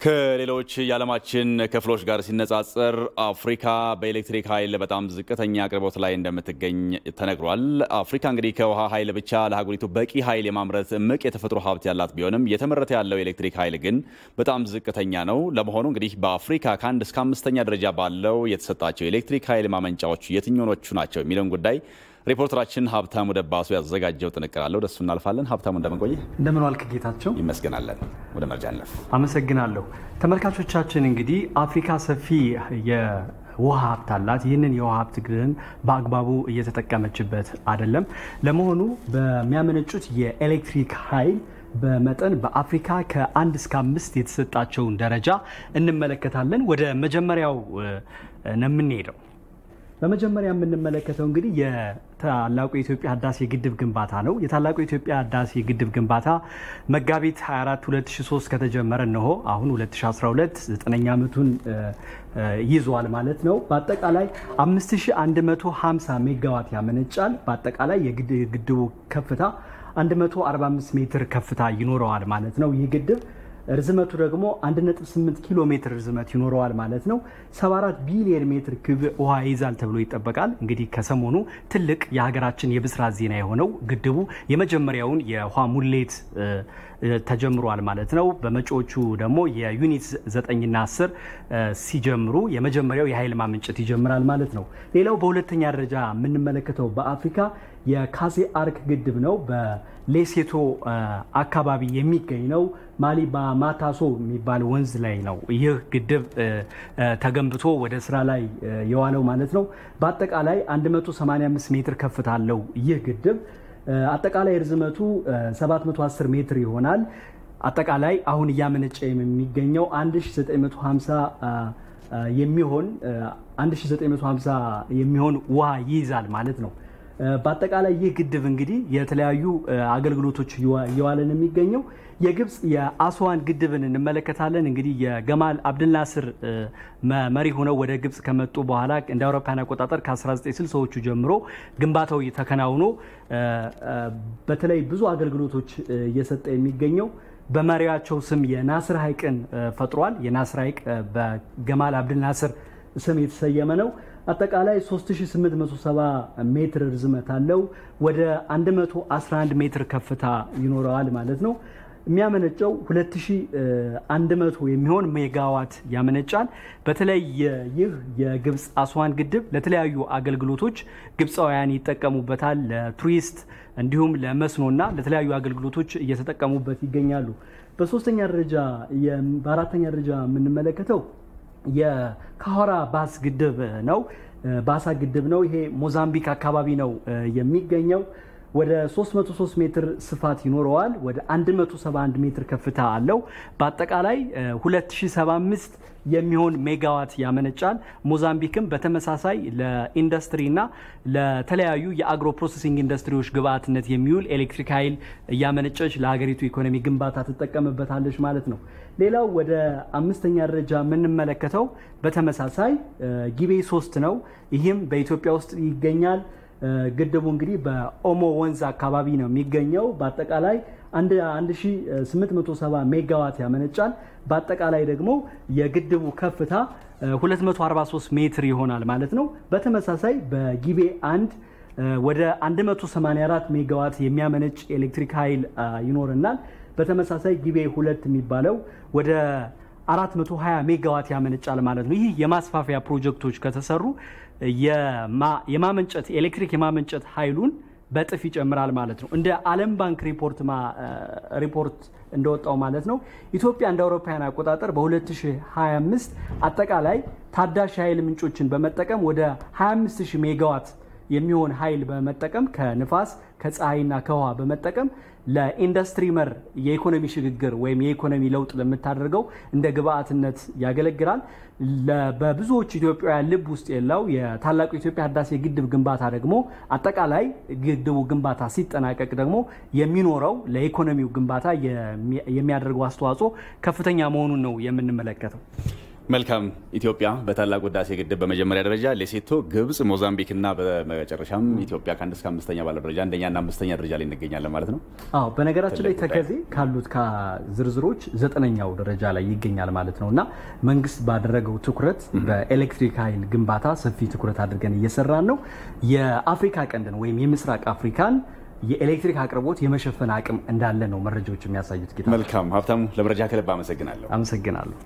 ከሌሎች የዓለማችን ክፍሎች ጋር ሲነጻጸር አፍሪካ በኤሌክትሪክ ኃይል በጣም ዝቅተኛ አቅርቦት ላይ እንደምትገኝ ተነግሯል። አፍሪካ እንግዲህ ከውሃ ኃይል ብቻ ለሀገሪቱ በቂ ኃይል የማምረት እምቅ የተፈጥሮ ሀብት ያላት ቢሆንም እየተመረተ ያለው የኤሌክትሪክ ኃይል ግን በጣም ዝቅተኛ ነው። ለመሆኑ እንግዲህ በአፍሪካ ከአንድ እስከ አምስተኛ ደረጃ ባለው የተሰጣቸው የኤሌክትሪክ ኃይል ማመንጫዎች የትኞቹ ናቸው የሚለውን ጉዳይ ሪፖርተራችን ሀብታሙ ደባሱ ያዘጋጀው ጥንቅር አለ። ወደሱ እናልፋለን። ሀብታሙ እንደምንቆይ እንደምን ዋልክ ጌታቸው? ይመስገናለን። ወደ መረጃ እንለፍ። አመሰግናለሁ። ተመልካቾቻችን እንግዲህ አፍሪካ ሰፊ የውሃ ሀብት አላት። ይህንን የውሃ ሀብት ግን በአግባቡ እየተጠቀመችበት አይደለም። ለመሆኑ በሚያመነጩት የኤሌክትሪክ ኃይል በመጠን በአፍሪካ ከአንድ እስከ አምስት የተሰጣቸውን ደረጃ እንመለከታለን። ወደ መጀመሪያው ነው የምንሄደው። በመጀመሪያ የምንመለከተው እንግዲህ የታላቁ የኢትዮጵያ ህዳሴ ግድብ ግንባታ ነው። የታላቁ የኢትዮጵያ ህዳሴ ግድብ ግንባታ መጋቢት 24 2003 ከተጀመረ እነሆ አሁን 2012 ዘጠነኛ ዓመቱን ይዟል ማለት ነው። በአጠቃላይ 5150 ሜጋዋት ያመነጫል። በአጠቃላይ የግድቡ ከፍታ 145 ሜትር ከፍታ ይኖረዋል ማለት ነው። ይህ ግድብ ርዝመቱ ደግሞ 1.8 ኪሎ ሜትር ርዝመት ይኖረዋል ማለት ነው። 74 ቢሊዮን ሜትር ክብ ውሃ ይይዛል ተብሎ ይጠበቃል። እንግዲህ ከሰሞኑ ትልቅ የሀገራችን የብስራት ዜና የሆነው ግድቡ የመጀመሪያውን የውሃ ሙሌት ተጀምሯል ማለት ነው። በመጪዎቹ ደግሞ የ unit 9ና 10 ሲጀምሩ የመጀመሪያው የኃይል ማመንጨት ይጀምራል ማለት ነው። ሌላው በሁለተኛ ደረጃ የምንመለከተው በአፍሪካ የካሴ አርክ ግድብ ነው። በሌሴቶ አካባቢ የሚገኝ ነው። ማሊ በማታሶ የሚባል ወንዝ ላይ ነው ይህ ግድብ ተገንብቶ ወደ ስራ ላይ የዋለው ማለት ነው። በአጠቃላይ 185 ሜትር ከፍታ አለው ይህ ግድብ አጠቃላይ ርዝመቱ 710 ሜትር ይሆናል። አጠቃላይ አሁን እያመነጨ የሚገኘው 1950 የሚሆን 1950 የሚሆን ውሃ ይይዛል ማለት ነው። በአጠቃላይ ይህ ግድብ እንግዲህ የተለያዩ አገልግሎቶች እየዋለን የሚገኘው የግብፅ የአስዋን ግድብን እንመለከታለን። እንግዲህ የገማል አብድልናስር መሪ ሆነው ወደ ግብፅ ከመጡ በኋላ እንደ አውሮፓውያን አቆጣጠር ከ1960ዎቹ ጀምሮ ግንባታው ተከናውኖ በተለይ ብዙ አገልግሎቶች እየሰጠ የሚገኘው በመሪያቸው ስም የናስር ሐይቅን ፈጥሯል። የናስር ሐይቅ በገማል አብድልናስር ስም የተሰየመ ነው። አጠቃላይ 3870 ሜትር ርዝመት አለው። ወደ 111 ሜትር ከፍታ ይኖረዋል ማለት ነው። የሚያመነጨው 2100 የሚሆን ሜጋዋት ያመነጫል። በተለይ ይህ የግብፅ አስዋን ግድብ ለተለያዩ አገልግሎቶች ግብፃውያን ይጠቀሙበታል። ለቱሪስት እንዲሁም ለመስኖና ለተለያዩ አገልግሎቶች እየተጠቀሙበት ይገኛሉ። በሶስተኛ ደረጃ በአራተኛ ደረጃ የምንመለከተው የካሆራ ባስ ግድብ ነው። ባሳ ግድብ ነው። ይሄ ሞዛምቢክ አካባቢ ነው የሚገኘው። ወደ 303 ሜትር ስፋት ይኖረዋል። ወደ 171 ሜትር ከፍታ አለው። በአጠቃላይ 2075 የሚሆን ሜጋዋት ያመነጫል። ሞዛምቢክም በተመሳሳይ ለኢንዱስትሪና ለተለያዩ የ agro-processing ኢንዱስትሪዎች ግብአትነት የሚውል ኤሌክትሪክ ኃይል እያመነጨች ለሀገሪቱ ኢኮኖሚ ግንባታ ትጠቀምበታለች ማለት ነው። ሌላው ወደ አምስተኛ ደረጃ የምንመለከተው በተመሳሳይ ጊቤ ሶስት ነው። ይህም በኢትዮጵያ ውስጥ ይገኛል። ግድቡ እንግዲህ በኦሞ ወንዝ አካባቢ ነው የሚገኘው። በአጠቃላይ 1870 ሜጋዋት ያመነጫል። በአጠቃላይ ደግሞ የግድቡ ከፍታ 243 ሜትር ይሆናል ማለት ነው። በተመሳሳይ በጊቤ አንድ ወደ 184 ሜጋዋት የሚያመነጭ ኤሌክትሪክ ኃይል ይኖረናል። በተመሳሳይ ጊቤ ሁለት የሚባለው ወደ 420 ሜጋዋት ያመነጫል ማለት ነው። ይህ የማስፋፊያ ፕሮጀክቶች ከተሰሩ የማመንጨት ኤሌክትሪክ የማመንጨት ኃይሉን በጥፍ ይጨምራል ማለት ነው። እንደ ዓለም ባንክ ሪፖርት እንደወጣው ማለት ነው ኢትዮጵያ እንደ አውሮፓውያን አቆጣጠር በ2025 አጠቃላይ ታዳሽ ኃይል ምንጮችን በመጠቀም ወደ 25000 ሜጋዋት የሚሆን ኃይል በመጠቀም ከንፋስ ከፀሐይና ከውሃ በመጠቀም ለኢንዱስትሪ መር የኢኮኖሚ ሽግግር ወይም የኢኮኖሚ ለውጥ ለምታደርገው እንደ ግብአትነት ያገለግላል። በብዙዎች ኢትዮጵያውያን ልብ ውስጥ የለው የታላቁ የኢትዮጵያ ህዳሴ ግድብ ግንባታ ደግሞ አጠቃላይ ግድቡ ግንባታ ሲጠናቀቅ ደግሞ የሚኖረው ለኢኮኖሚው ግንባታ የሚያደርገው አስተዋጽኦ ከፍተኛ መሆኑን ነው የምንመለከተው። መልካም ኢትዮጵያ በታላቁ ህዳሴ ግድብ በመጀመሪያ ደረጃ ሌሴቶ፣ ግብጽ፣ ሞዛምቢክ እና በመጨረሻም ኢትዮጵያ ከአንድ እስከ አምስተኛ ባለ ደረጃ አንደኛና አምስተኛ ደረጃ ላይ እንገኛለን ማለት ነው። አዎ በነገራችን ላይ ተከዜ ካሉት ዝርዝሮች ዘጠነኛው ደረጃ ላይ ይገኛል ማለት ነው እና መንግስት ባደረገው ትኩረት በኤሌክትሪክ ኃይል ግንባታ ሰፊ ትኩረት አድርገን እየሰራን ነው። የአፍሪካ ቀንድን ወይም የምስራቅ አፍሪካን የኤሌክትሪክ አቅርቦት የመሸፈን አቅም እንዳለ ነው መረጃዎች የሚያሳዩት። ጌታ መልካም ሀብታሙ፣ ለመረጃ ከልብ አመሰግናለሁ። አመሰግናለሁ።